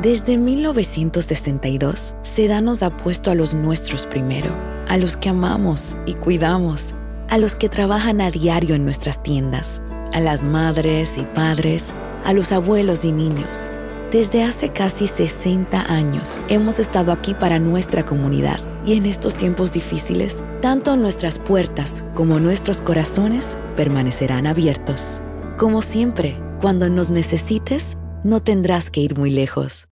Desde 1962, Sedán nos ha puesto a los nuestros primero, a los que amamos y cuidamos, a los que trabajan a diario en nuestras tiendas, a las madres y padres, a los abuelos y niños. Desde hace casi 60 años hemos estado aquí para nuestra comunidad y en estos tiempos difíciles, tanto nuestras puertas como nuestros corazones permanecerán abiertos. Como siempre, cuando nos necesites, no tendrás que ir muy lejos.